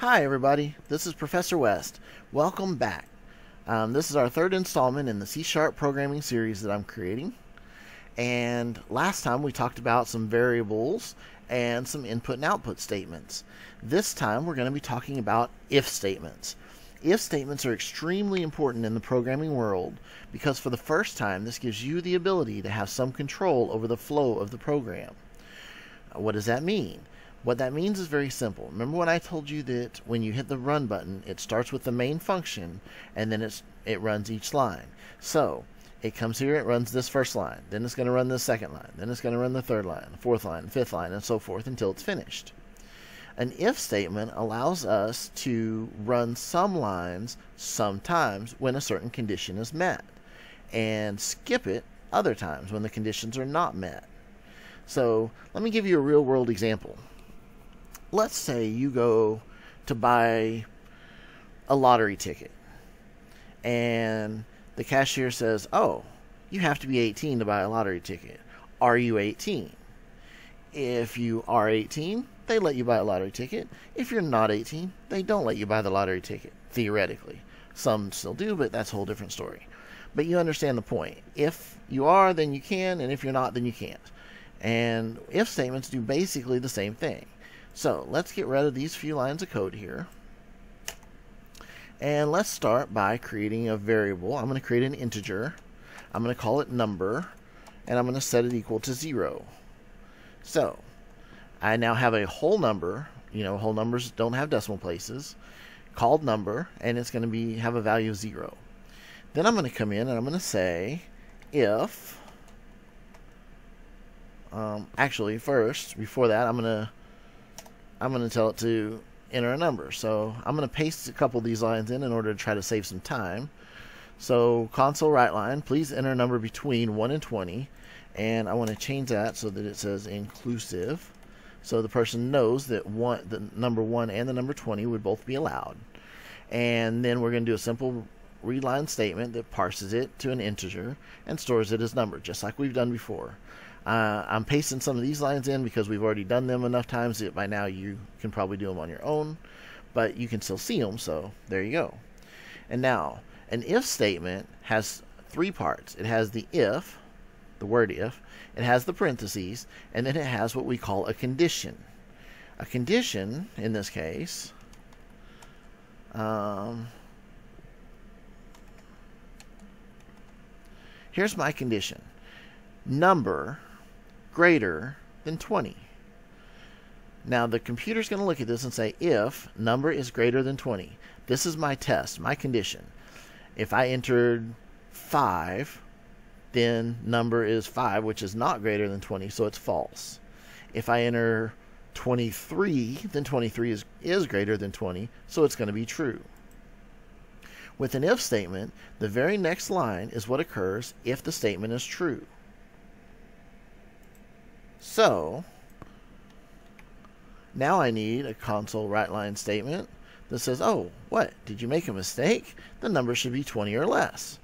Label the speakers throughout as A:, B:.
A: Hi, everybody. This is Professor West. Welcome back. Um, this is our third installment in the C Sharp programming series that I'm creating. And last time we talked about some variables and some input and output statements. This time we're going to be talking about if statements. If statements are extremely important in the programming world because for the first time this gives you the ability to have some control over the flow of the program. What does that mean? What that means is very simple. Remember when I told you that when you hit the run button, it starts with the main function and then it's, it runs each line. So it comes here, it runs this first line, then it's going to run the second line, then it's going to run the third line, fourth line, fifth line, and so forth until it's finished. An if statement allows us to run some lines sometimes when a certain condition is met, and skip it other times when the conditions are not met. So let me give you a real world example. Let's say you go to buy a lottery ticket, and the cashier says, Oh, you have to be 18 to buy a lottery ticket. Are you 18? If you are 18, they let you buy a lottery ticket. If you're not 18, they don't let you buy the lottery ticket, theoretically. Some still do, but that's a whole different story. But you understand the point. If you are, then you can, and if you're not, then you can't. And if statements do basically the same thing. So let's get rid of these few lines of code here. And let's start by creating a variable. I'm going to create an integer. I'm going to call it number, and I'm going to set it equal to 0. So I now have a whole number. You know, whole numbers don't have decimal places. Called number, and it's going to be have a value of zero. Then I'm going to come in and I'm going to say if. Um, actually, first before that, I'm going to I'm going to tell it to enter a number. So I'm going to paste a couple of these lines in in order to try to save some time. So console write line, please enter a number between 1 and 20. And I want to change that so that it says inclusive so the person knows that one the number 1 and the number 20 would both be allowed. And then we're going to do a simple read line statement that parses it to an integer and stores it as number, just like we've done before. Uh, I'm pasting some of these lines in because we've already done them enough times that by now you can probably do them on your own, but you can still see them, so there you go. And now, an if statement has three parts. It has the if, the word if, it has the parentheses, and then it has what we call a condition. A condition, in this case, um, here's my condition. Number greater than 20. Now the computer's going to look at this and say if number is greater than 20. This is my test, my condition. If I entered 5, then number is 5, which is not greater than 20, so it's false. If I enter 23, then 23 is, is greater than 20, so it's going to be true. With an if statement, the very next line is what occurs if the statement is true. So, now I need a console write line statement that says, oh, what? Did you make a mistake? The number should be 20 or less.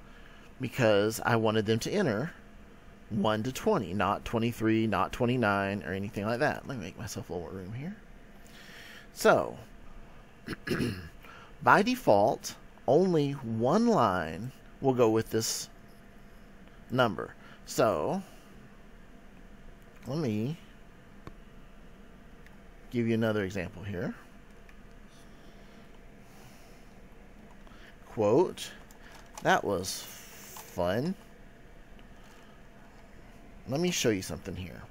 A: Because I wanted them to enter 1 to 20, not 23, not 29, or anything like that. Let me make myself a little room here. So, by default, only one line will go with this number. So, let me give you another example here. Quote, that was fun. Let me show you something here.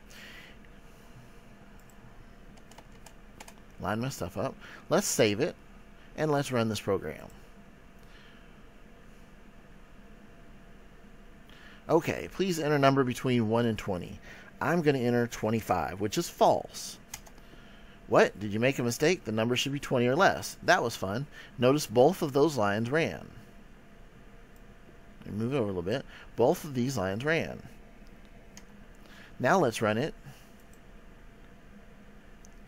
A: Line my stuff up. Let's save it and let's run this program. Okay, please enter a number between 1 and 20. I'm going to enter 25, which is false. What? Did you make a mistake? The number should be 20 or less. That was fun. Notice both of those lines ran. Move over a little bit. Both of these lines ran. Now let's run it.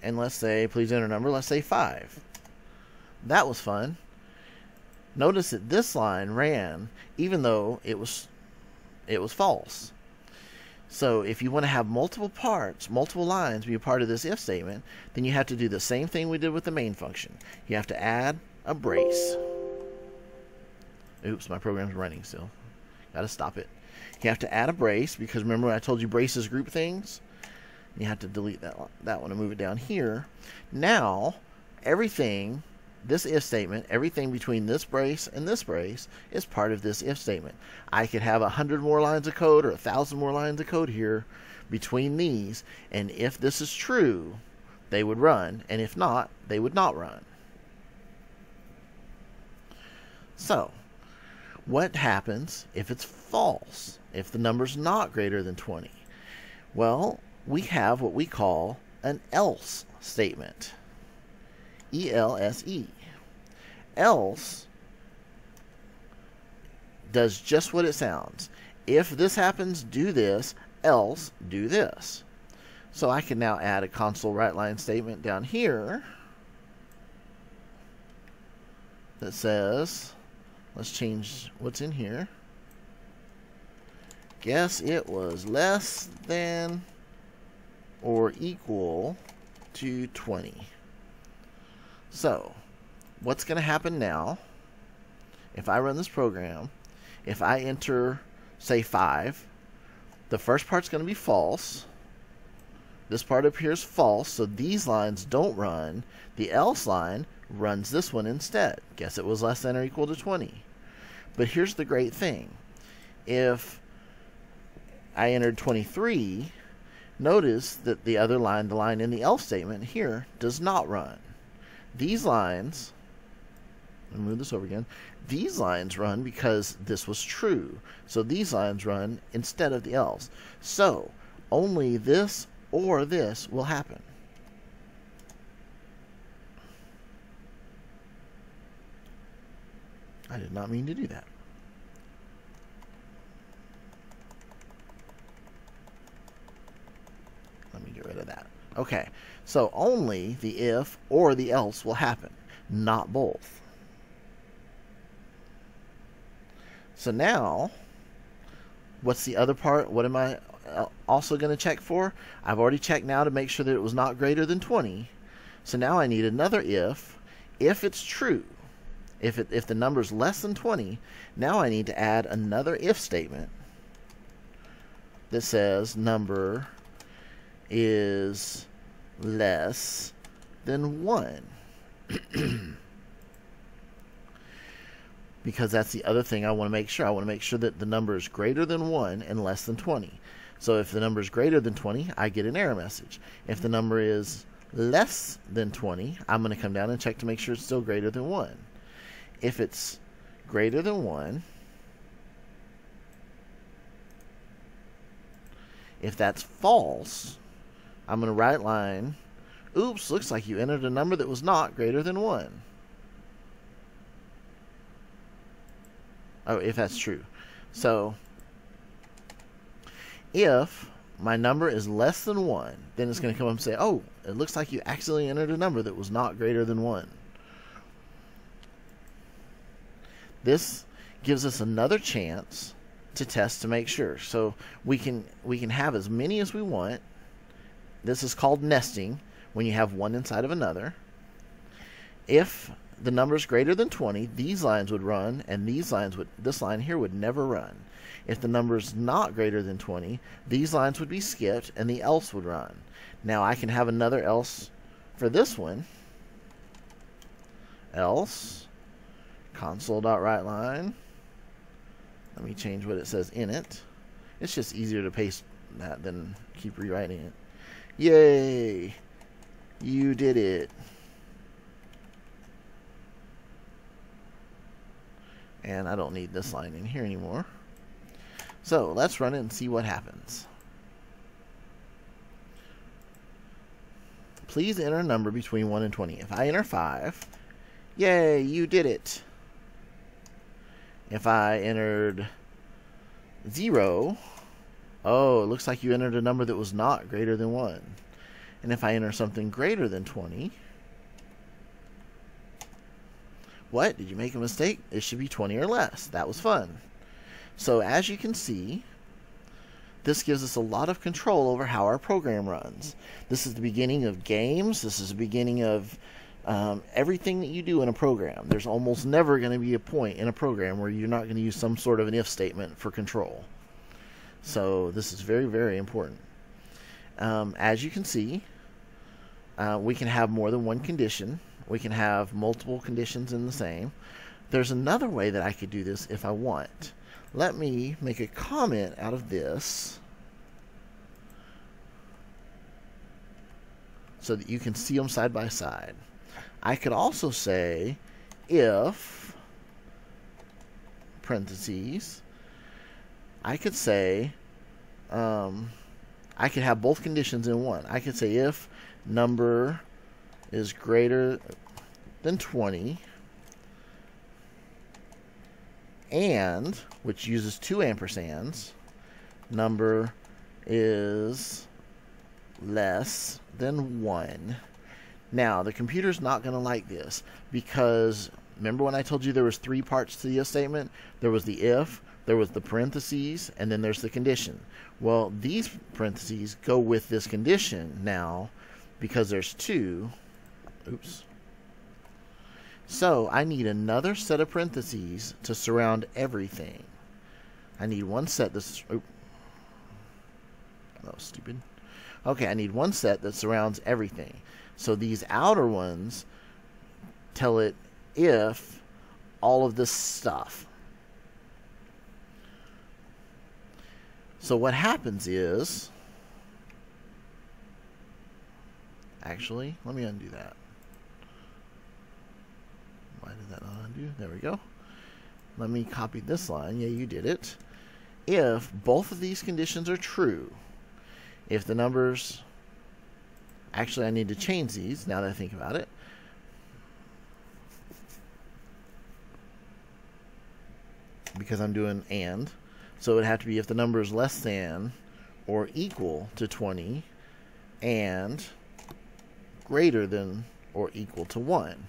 A: And let's say, please enter a number, let's say 5. That was fun. Notice that this line ran even though it was it was false. So if you want to have multiple parts, multiple lines be a part of this if statement, then you have to do the same thing we did with the main function. You have to add a brace. Oops, my program's running still. Got to stop it. You have to add a brace because remember I told you braces group things? You have to delete that that one and move it down here. Now, everything this if statement, everything between this brace and this brace is part of this if statement. I could have a hundred more lines of code or a thousand more lines of code here between these, and if this is true, they would run, and if not, they would not run. So, what happens if it's false? If the number's not greater than 20? Well, we have what we call an else statement. E L S E. Else does just what it sounds. If this happens, do this, else do this. So I can now add a console write line statement down here that says, let's change what's in here. Guess it was less than or equal to 20. So, what's going to happen now if I run this program? If I enter, say, 5, the first part's going to be false. This part appears false, so these lines don't run. The else line runs this one instead. Guess it was less than or equal to 20. But here's the great thing. If I entered 23, notice that the other line, the line in the else statement here, does not run. These lines, move this over again. These lines run because this was true. So these lines run instead of the else. So only this or this will happen. I did not mean to do that. Let me get rid of that. Okay, so only the if or the else will happen, not both. So now, what's the other part? What am I uh, also going to check for? I've already checked now to make sure that it was not greater than 20. So now I need another if. If it's true, if, it, if the number is less than 20, now I need to add another if statement that says number is less than 1. because that's the other thing I want to make sure. I want to make sure that the number is greater than 1 and less than 20. So if the number is greater than 20, I get an error message. If the number is less than 20, I'm going to come down and check to make sure it's still greater than 1. If it's greater than 1, if that's false, I'm going to write line, oops, looks like you entered a number that was not greater than 1. Oh, if that's true. So, if my number is less than 1, then it's going to come up and say, oh, it looks like you accidentally entered a number that was not greater than 1. This gives us another chance to test to make sure. So we can we can have as many as we want this is called nesting when you have one inside of another. If the number is greater than 20, these lines would run, and these lines would, this line here would never run. If the number is not greater than 20, these lines would be skipped, and the else would run. Now I can have another else for this one. Else, console.writeLine. Let me change what it says in it. It's just easier to paste that than keep rewriting it. Yay! You did it. And I don't need this line in here anymore. So let's run it and see what happens. Please enter a number between 1 and 20. If I enter 5, yay, you did it. If I entered 0, Oh, it looks like you entered a number that was not greater than 1. And if I enter something greater than 20, what? Did you make a mistake? It should be 20 or less. That was fun. So as you can see, this gives us a lot of control over how our program runs. This is the beginning of games. This is the beginning of um, everything that you do in a program. There's almost never going to be a point in a program where you're not going to use some sort of an if statement for control. So this is very, very important. Um, as you can see, uh, we can have more than one condition. We can have multiple conditions in the same. There's another way that I could do this if I want. Let me make a comment out of this so that you can see them side by side. I could also say if parentheses I could say um, I could have both conditions in one. I could say if number is greater than 20 and which uses two ampersands number is less than 1 now the computer's not going to like this because remember when I told you there was three parts to the if statement there was the if there was the parentheses and then there's the condition well these parentheses go with this condition now because there's two oops so I need another set of parentheses to surround everything. I need one set that's... Oh, stupid. Okay, I need one set that surrounds everything. So these outer ones tell it if all of this stuff. So what happens is... Actually, let me undo that. Why did that not undo? There we go. Let me copy this line. Yeah, you did it. If both of these conditions are true, if the numbers... Actually, I need to change these now that I think about it. Because I'm doing AND. So it would have to be if the number is less than or equal to 20 and greater than or equal to 1.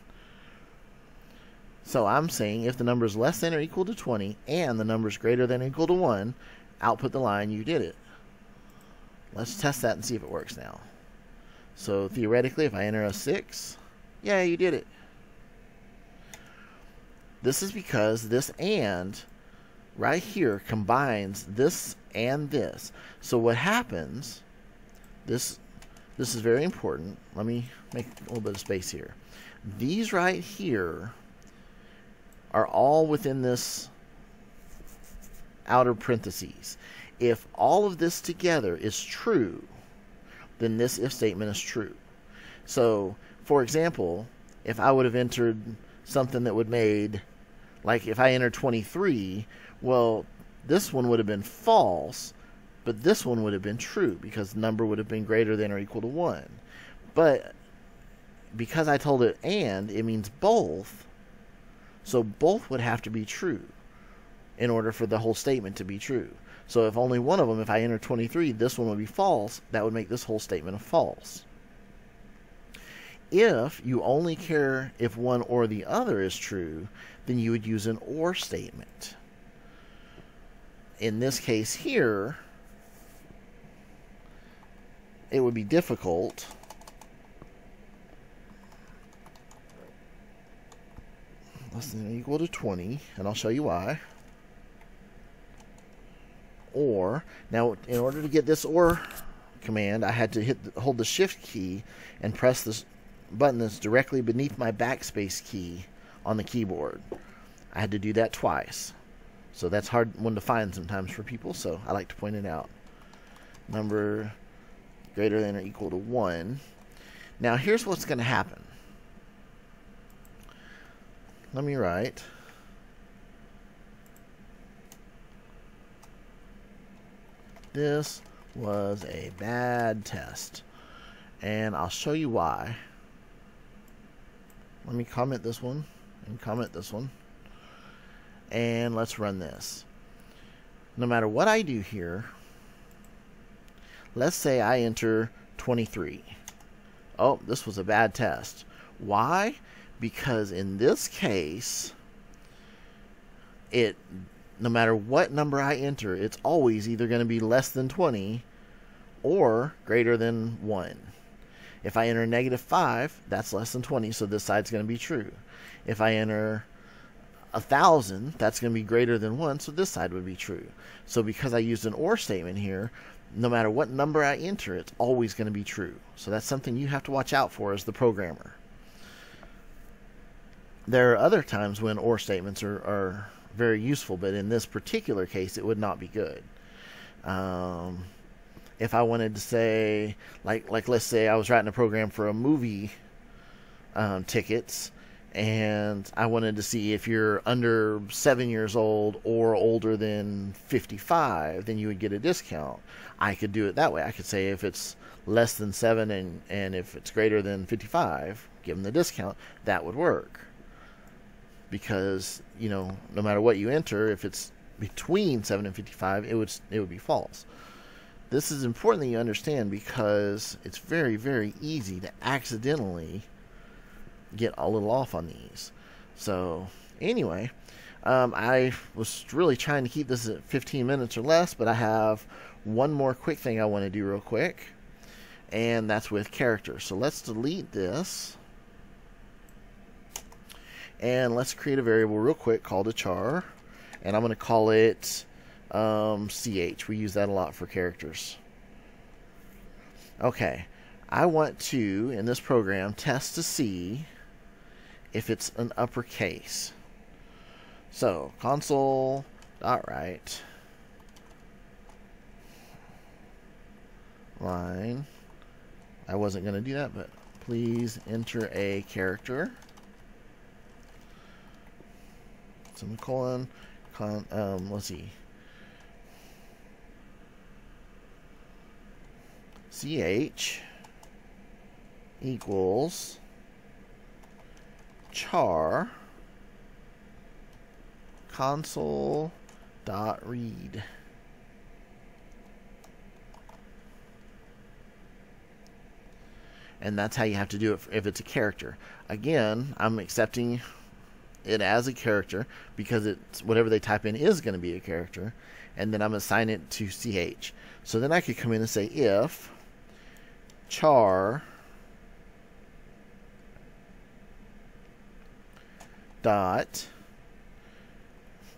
A: So I'm saying if the number is less than or equal to 20 and the number is greater than or equal to 1, output the line you did it. Let's test that and see if it works now. So theoretically, if I enter a 6, yeah, you did it. This is because this AND right here combines this and this. So what happens, this, this is very important. Let me make a little bit of space here. These right here are all within this outer parentheses. If all of this together is true, then this if statement is true. So, for example, if I would have entered something that would made, like if I entered 23, well, this one would have been false, but this one would have been true because the number would have been greater than or equal to 1. But because I told it and, it means both, so both would have to be true in order for the whole statement to be true. So if only one of them, if I enter 23, this one would be false, that would make this whole statement a false. If you only care if one or the other is true, then you would use an OR statement. In this case here, it would be difficult less than or equal to 20, and I'll show you why. Or, now in order to get this OR command, I had to hit hold the shift key and press this button that's directly beneath my backspace key on the keyboard. I had to do that twice. So that's hard one to find sometimes for people, so I like to point it out. Number greater than or equal to 1. Now here's what's going to happen let me write. This was a bad test. And I'll show you why. Let me comment this one and comment this one. And let's run this. No matter what I do here, let's say I enter 23. Oh, this was a bad test. Why? because in this case, it no matter what number I enter, it's always either going to be less than 20 or greater than 1. If I enter negative 5, that's less than 20, so this side's going to be true. If I enter a thousand, that's going to be greater than 1, so this side would be true. So because I used an OR statement here, no matter what number I enter, it's always going to be true. So that's something you have to watch out for as the programmer. There are other times when OR statements are, are very useful, but in this particular case, it would not be good. Um, if I wanted to say, like, like let's say I was writing a program for a movie um, tickets, and I wanted to see if you're under seven years old or older than 55, then you would get a discount. I could do it that way. I could say if it's less than seven and, and if it's greater than 55, give them the discount. That would work. Because, you know, no matter what you enter, if it's between 7 and 55, it would, it would be false. This is important that you understand because it's very, very easy to accidentally get a little off on these. So, anyway, um, I was really trying to keep this at 15 minutes or less, but I have one more quick thing I want to do real quick, and that's with characters. So let's delete this, and let's create a variable real quick called a char, and I'm going to call it um, ch. We use that a lot for characters. Okay, I want to, in this program, test to see if it's an uppercase. So, console dot write line. I wasn't going to do that, but please enter a character. Semicolon. Con, um, let's see. ch equals char console dot read. And that's how you have to do it if it's a character. Again I'm accepting it as a character because it's whatever they type in is going to be a character and then I'm assigning it to ch so then I could come in and say if char dot.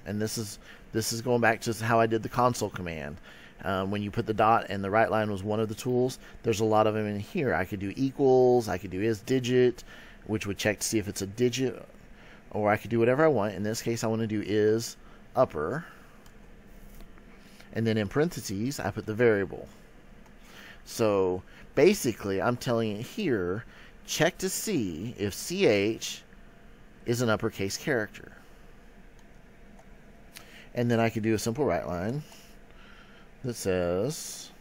A: And this is this is going back to how I did the console command. Um, when you put the dot and the write line was one of the tools there's a lot of them in here. I could do equals I could do is digit which would check to see if it's a digit or I could do whatever I want. In this case I want to do is upper. And then in parentheses I put the variable. So basically I'm telling it here check to see if ch is an uppercase character. And then I could do a simple write line that says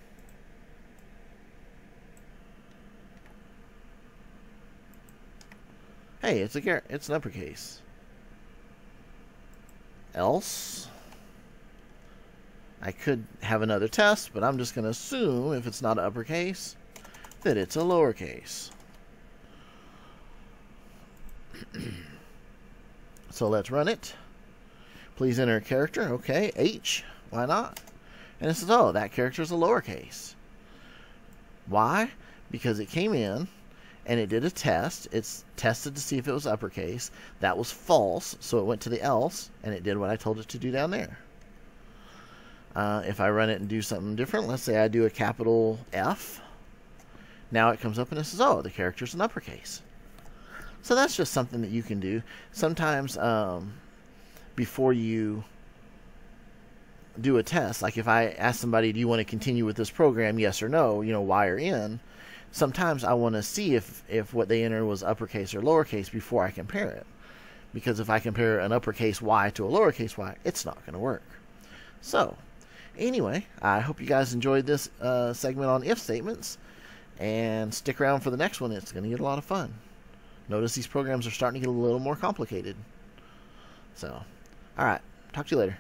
A: Hey, it's a it's an uppercase. Else I could have another test, but I'm just going to assume if it's not an uppercase that it's a lowercase. So let's run it. Please enter a character. Okay, H. Why not? And it says, oh, that character is a lowercase. Why? Because it came in and it did a test. It's tested to see if it was uppercase. That was false, so it went to the else and it did what I told it to do down there. Uh, if I run it and do something different, let's say I do a capital F. Now it comes up and it says, oh, the character is an uppercase. So that's just something that you can do. Sometimes um, before you do a test, like if I ask somebody, do you want to continue with this program, yes or no, you know, Y or N, sometimes I want to see if, if what they enter was uppercase or lowercase before I compare it. Because if I compare an uppercase Y to a lowercase y, it's not going to work. So, anyway, I hope you guys enjoyed this uh, segment on if statements. And stick around for the next one. It's going to get a lot of fun. Notice these programs are starting to get a little more complicated. So, alright, talk to you later.